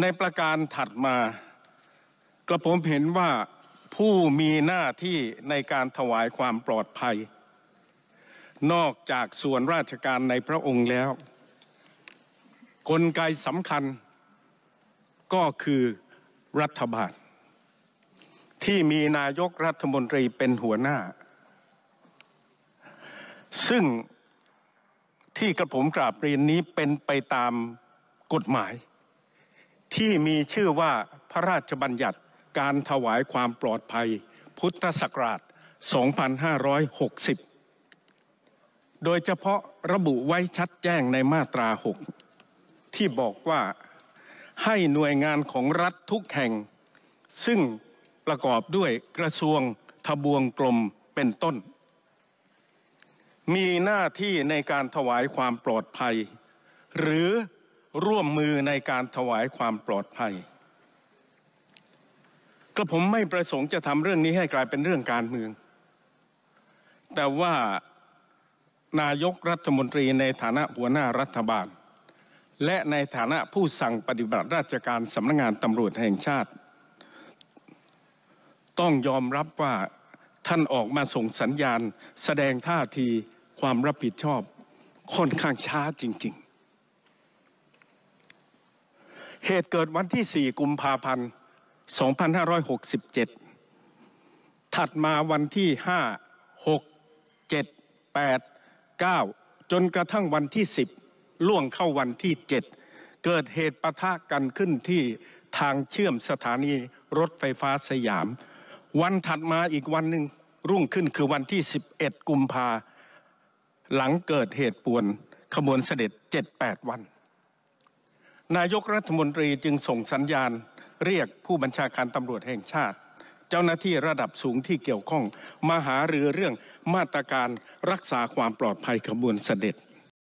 ในประการถัดมากระผมเห็นว่าผู้มีหน้าที่ในการถวายความปลอดภัย นอกจากส่วนราชการในพระองค์แล้ว กลไกสำคัญก็คือรัฐบาล ที่มีนายกรัฐมนตรีเป็นหัวหน้า ซึ่งที่กระผมกราบเรียนนี้เป็นไปตามกฎหมาย ที่มีชื่อว่าพระราชบัญญัติการถวายความปลอดภัย พุทธศักราช 2560 โดยเฉพาะระบุไว้ชัดแจ้งในมาตรา 6 ที่บอกว่าให้หน่วยงานของรัฐทุกแห่ง ซึ่งประกอบด้วยกระทรวงทบวงกลมเป็นต้น มีหน้าที่ในการถวายความปลอดภัย หรือ ร่วมมือในการถวายความปลอดภัยกระผมไม่ประสงค์จะทำเรื่องนี้ให้กลายเป็นเรื่องการเมือง แต่ว่านายกรัฐมนตรีในฐานะหัวหน้ารัฐบาล และในฐานะผู้สั่งปฏิบัติราชการสำนักงานตำรวจแห่งชาติ ต้องยอมรับว่าท่านออกมาส่งสัญญาณ แสดงท่าทีความรับผิดชอบค่อนข้างช้าจริง ๆ เหตุเกิดวันที่ 4 กุมภาพันธ์ 2567 ถัดมาวันที่ 5 6 7 8 9 จนกระทั่งวันที่ 10 ล่วงเข้าวันที่ 7 เกิดเหตุปะทะกันขึ้นที่ทางเชื่อมสถานีรถไฟฟ้าสยาม วันถัดมาอีกวันหนึ่งรุ่งขึ้นคือวันที่ 11 กุมภาหลังเกิดเหตุป่วนขบวนเสด็จ 7-8 วัน นายกรัฐมนตรีจึงส่งสัญญาณเรียกผู้บัญชาการตำรวจแห่งชาติ เจ้าหน้าที่ระดับสูงที่เกี่ยวข้องมาหารือเรื่องมาตรการรักษาความปลอดภัยขบวนเสด็จ